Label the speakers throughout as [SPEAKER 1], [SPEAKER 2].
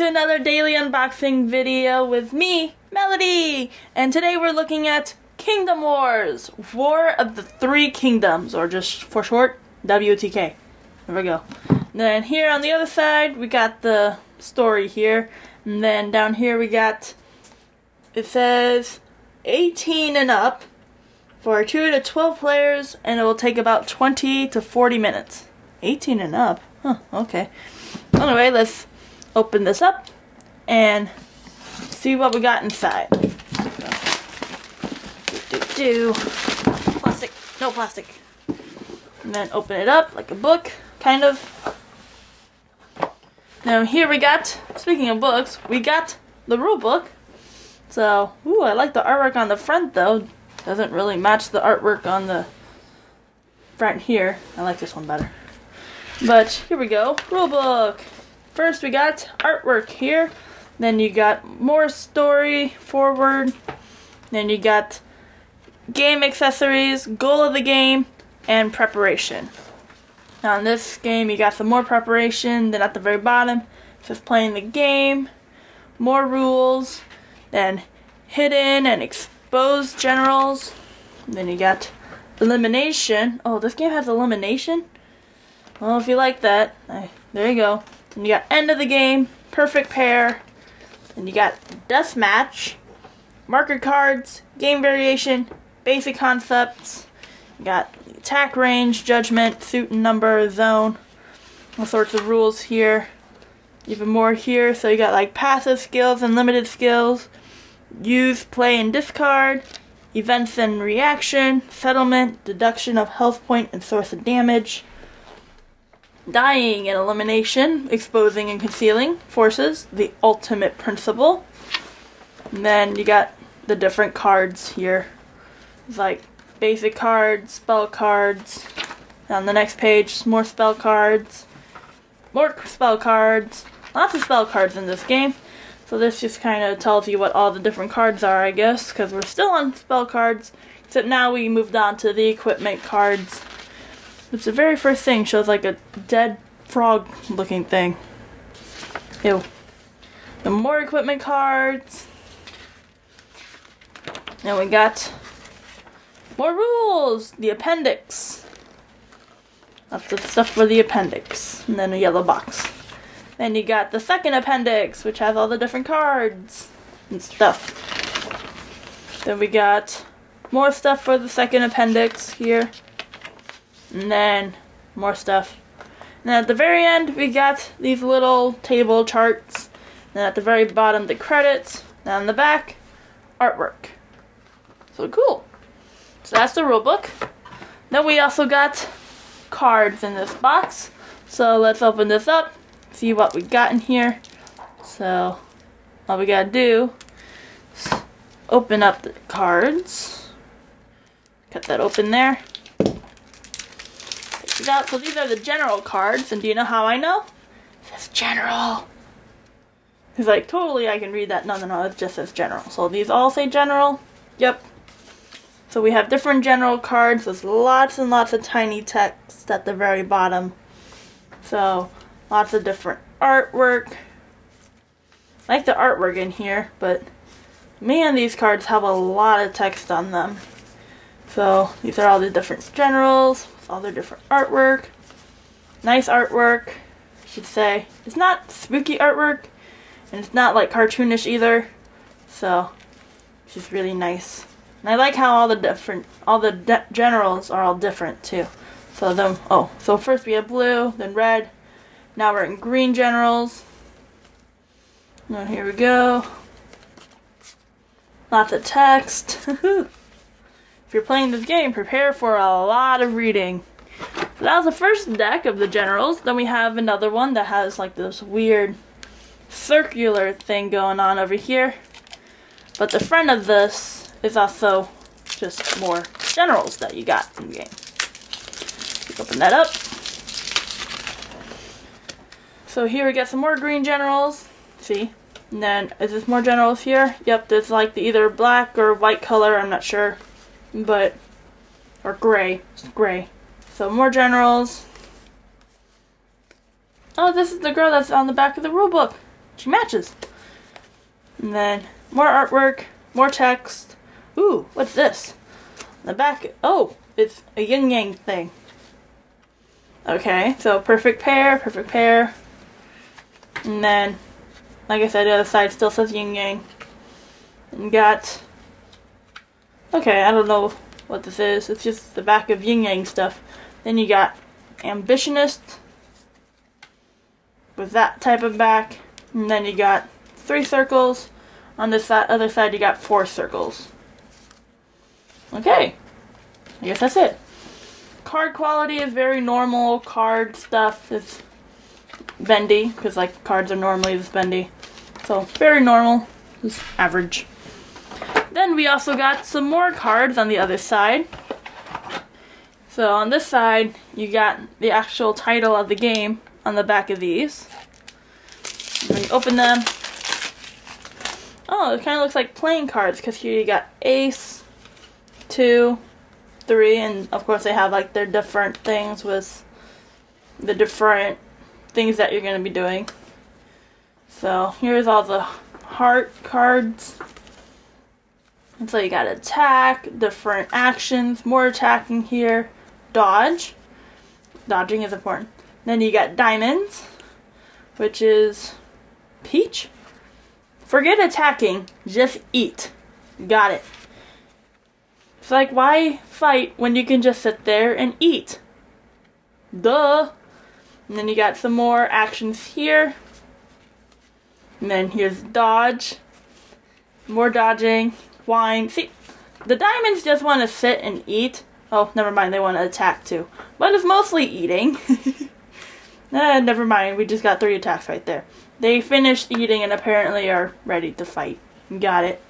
[SPEAKER 1] to another daily unboxing video with me, Melody. And today we're looking at Kingdom Wars, War of the Three Kingdoms, or just for short, WTK. There we go. And then here on the other side, we got the story here. And then down here we got, it says 18 and up for 2 to 12 players, and it will take about 20 to 40 minutes. 18 and up? Huh, okay. Anyway, let's open this up and see what we got inside. Do, do, do. Plastic. No plastic. And then open it up like a book, kind of. Now here we got, speaking of books, we got the rule book. So, ooh, I like the artwork on the front though. Doesn't really match the artwork on the front here. I like this one better. But here we go, rule book. First we got artwork here. Then you got more story forward. Then you got game accessories, goal of the game, and preparation. Now in this game you got some more preparation. Then at the very bottom it says playing the game, more rules, then hidden and exposed generals. Then you got elimination. Oh, this game has elimination? Well, if you like that, there you go. And you got end of the game, perfect pair, and you got death match, marker cards, game variation, basic concepts. You got attack range, judgment, suit and number, zone, all sorts of rules here. Even more here, so you got like passive skills and limited skills, use, play, and discard, events and reaction, settlement, deduction of health point and source of damage Dying and elimination, exposing and concealing forces, the ultimate principle. And then you got the different cards here. It's like basic cards, spell cards. On the next page, more spell cards. More spell cards. Lots of spell cards in this game. So this just kind of tells you what all the different cards are, I guess, because we're still on spell cards. Except now we moved on to the equipment cards. It's the very first thing shows like a dead frog looking thing. Ew. The more equipment cards. And we got more rules. The appendix. That's the stuff for the appendix. And then a yellow box. Then you got the second appendix, which has all the different cards and stuff. Then we got more stuff for the second appendix here. And then more stuff. And at the very end, we got these little table charts. Then at the very bottom, the credits. Then on the back, artwork. So cool. So that's the rule book. Then we also got cards in this box. So let's open this up, see what we got in here. So all we gotta do is open up the cards. Cut that open there So these are the general cards, and do you know how I know? It says general. He's like, totally, I can read that. No, no, no, it just says general. So these all say general. Yep. So we have different general cards. There's lots and lots of tiny text at the very bottom. So lots of different artwork. I like the artwork in here, but man, these cards have a lot of text on them. So these are all the different generals all their different artwork. Nice artwork, I should say. It's not spooky artwork, and it's not like cartoonish either. So, it's just really nice. And I like how all the different, all the generals are all different too. So then, oh, so first we have blue, then red. Now we're in green generals. Now here we go. Lots of text. If you're playing this game, prepare for a lot of reading. So that was the first deck of the generals. Then we have another one that has like this weird circular thing going on over here. But the front of this is also just more generals that you got in the game. Open that up. So here we get some more green generals. See? And then, is this more generals here? Yep, there's like the either black or white color, I'm not sure but or gray. Gray. So more generals. Oh, this is the girl that's on the back of the rule book. She matches. And then more artwork, more text. Ooh, what's this? The back. Oh, it's a yin yang thing. Okay, so perfect pair, perfect pair. And then, like I said, the other side still says yin yang. And got. Okay, I don't know what this is. It's just the back of yin yang stuff. Then you got ambitionist with that type of back. And then you got three circles. On this other side, you got four circles. Okay, I guess that's it. Card quality is very normal. Card stuff is bendy because like cards are normally this bendy, so very normal, just average. Then we also got some more cards on the other side. So on this side, you got the actual title of the game on the back of these. When you open them, oh, it kind of looks like playing cards because here you got ace, two, three, and of course they have like their different things with the different things that you're going to be doing. So here's all the heart cards. And so you got attack, different actions, more attacking here, dodge. Dodging is important. Then you got diamonds, which is peach. Forget attacking, just eat. Got it. It's like, why fight when you can just sit there and eat? Duh. And then you got some more actions here. And then here's dodge. More dodging. Wine. See, the diamonds just want to sit and eat. Oh, never mind, they want to attack too. But it's mostly eating. eh, never mind, we just got three attacks right there. They finished eating and apparently are ready to fight. Got it.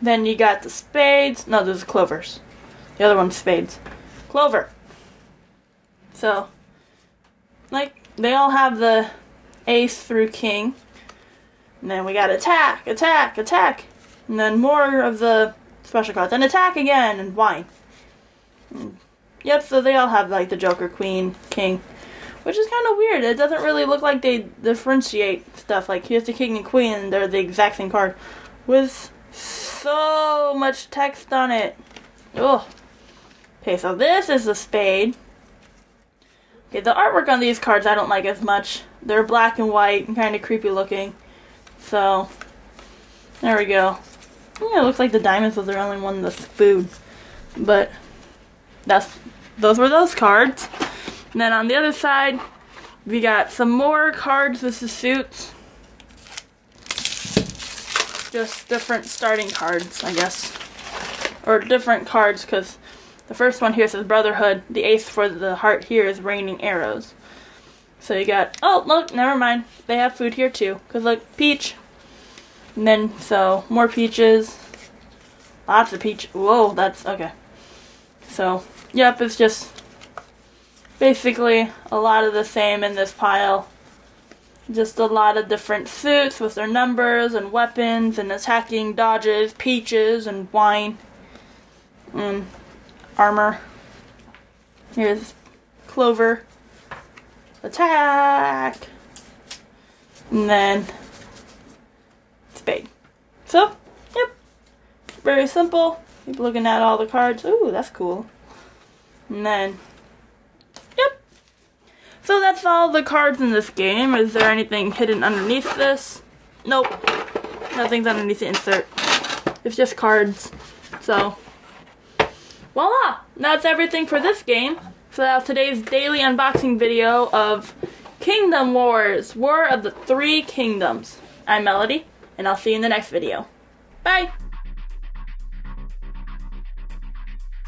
[SPEAKER 1] Then you got the spades. No, those are clovers. The other one's spades. Clover. So, like, they all have the ace through king. And then we got attack, attack, attack. And then more of the special cards. And attack again, and. And, yep, so they all have, like, the joker, queen, king. Which is kind of weird. It doesn't really look like they differentiate stuff. Like, here's the king and queen, and they're the exact same card. With so much text on it. Ugh. Okay, so this is the spade. Okay, the artwork on these cards I don't like as much. They're black and white and kind of creepy looking. So, there we go. Yeah, it looks like the diamonds was the only one that's food. But, that's those were those cards. And then on the other side, we got some more cards. This is suits just different starting cards, I guess. Or different cards, because the first one here says Brotherhood. The ace for the heart here is Raining Arrows. So you got, oh, look, never mind. They have food here too. Because look, peach. And then, so, more peaches. Lots of peach. Whoa, that's, okay. So, yep, it's just basically a lot of the same in this pile. Just a lot of different suits with their numbers and weapons and attacking dodges, peaches, and wine. And armor. Here's Clover. Attack! And then. So, yep. Very simple. Keep looking at all the cards. Ooh, that's cool. And then yep. so that's all the cards in this game. Is there anything hidden underneath this? Nope. Nothing's underneath the insert. It's just cards. So, voila! That's everything for this game. So that's today's daily unboxing video of Kingdom Wars, War of the Three Kingdoms. I'm Melody, and I'll see you in the next video. Bye!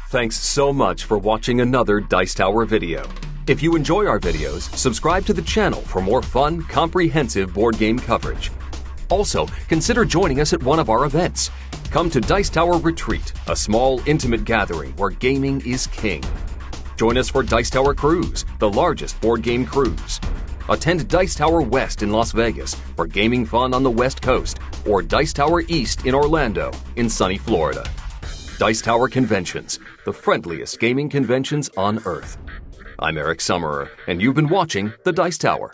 [SPEAKER 2] Thanks so much for watching another Dice Tower video. If you enjoy our videos, subscribe to the channel for more fun, comprehensive board game coverage. Also, consider joining us at one of our events. Come to Dice Tower Retreat, a small, intimate gathering where gaming is king. Join us for Dice Tower Cruise, the largest board game cruise. Attend Dice Tower West in Las Vegas for gaming fun on the West Coast, or Dice Tower East in Orlando, in sunny Florida. Dice Tower Conventions, the friendliest gaming conventions on Earth. I'm Eric Summerer, and you've been watching The Dice Tower.